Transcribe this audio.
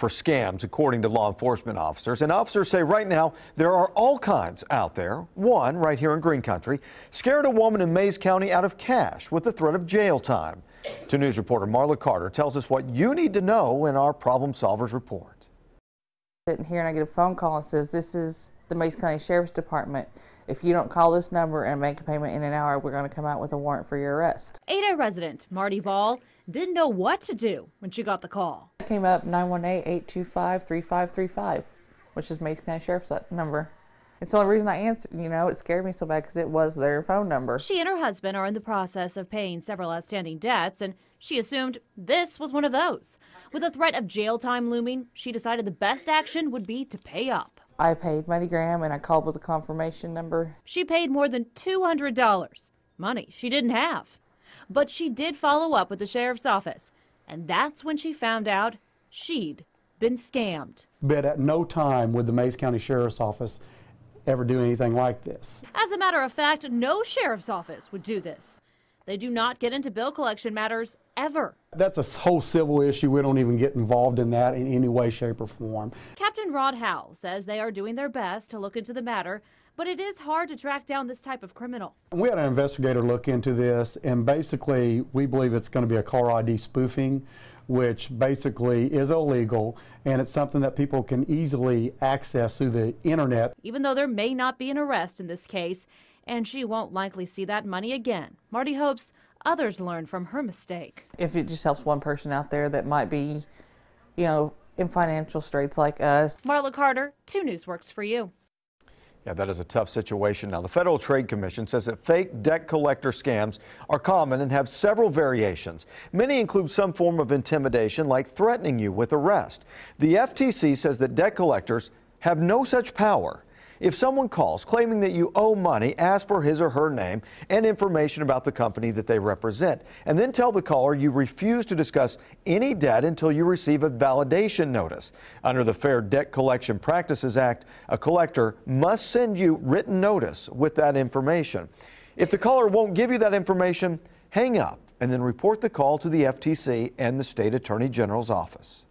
for scams, according to law enforcement officers. And officers say right now there are all kinds out there. One, right here in Green Country, scared a woman in Mayes County out of cash with the threat of jail time. 2 News reporter Marla Carter tells us what you need to know in our Problem Solvers report. Sitting here and I get a phone call and says, This is the Mayes County Sheriff's Department. If you don't call this number and make a payment in an hour, we're going to come out with a warrant for your arrest. Ada resident Marty Ball didn't know what to do when she got the call. It came up 918-825-3535, which is Mayes County Sheriff's number. It's the only reason I answered, you know, it scared me so bad because it was their phone number. She and her husband are in the process of paying several outstanding debts, and she assumed this was one of those. With the threat of jail time looming, she decided the best action would be to pay up. I paid MoneyGram and I called with a confirmation number. She paid more than $200, money she didn't have. But she did follow up with the sheriff's office, and that's when she found out she'd been scammed. But at no time would the Mayes County Sheriff's Office ever do anything like this. As a matter of fact, no sheriff's office would do this. They do not get into bill collection matters ever. That's a whole civil issue. We don't even get involved in that in any way, shape, or form. Captain Rod Howell says they are doing their best to look into the matter, but it is hard to track down this type of criminal. We had an investigator look into this, and basically, we believe it's going to be a caller ID spoofing which basically is illegal and it's something that people can easily access through the internet. Even though there may not be an arrest in this case, and she won't likely see that money again, Marty hopes others learn from her mistake. If it just helps one person out there that might be, you know, in financial straits like us. Marla Carter, 2 News works for you. Yeah, that is a tough situation. Now, the Federal Trade Commission says that fake debt collector scams are common and have several variations. Many include some form of intimidation, like threatening you with arrest. The FTC says that debt collectors have no such power. If someone calls claiming that you owe money, ask for his or her name and information about the company that they represent, and then tell the caller you refuse to discuss any debt until you receive a validation notice. Under the Fair Debt Collection Practices Act, a collector must send you written notice with that information. If the caller won't give you that information, hang up and then report the call to the FTC and the State Attorney General's office.